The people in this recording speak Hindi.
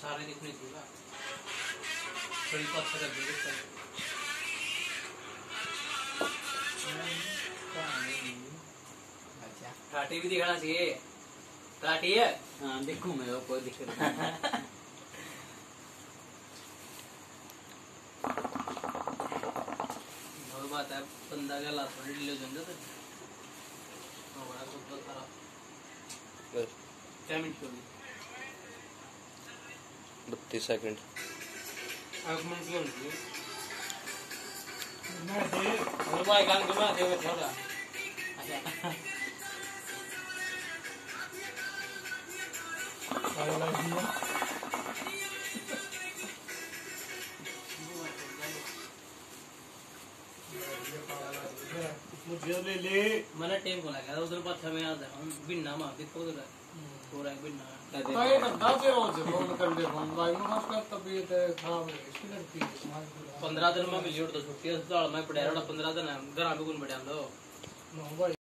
सारे दिखने थी ना बड़ी को अच्छा कर देंगे अच्छा टाटी भी दिखाना चाहिए। टाटी है? हाँ देखूँ मैं वो कोई दिक्कत नहीं। और बात है बंदा का लात थोड़ी ढीले हो जाते थे तो बड़ा कुत्ता सारा क्या मिनट होगी बत्तीस सेकंड एक मिनट की होगी मैं दे और भाई गान के बाद देवे छोड़ा अच्छा है? मुझे ले ले। मैंने टेम को लगा उधर पाछा में आता हम बिन्ना मार के तो उधर। पूरा एक बिन्ना भाई बंदा से रोज फोन कर ले फोन भाई मुझे उसका तबीयत खराब है इसकी लड़की है समाज में पंद्रह दिन में मिली और तो छुट्टी अस्पताल में पड़ा रहा पंद्रह दिन घर में कौन बढ़िया लो नो भाई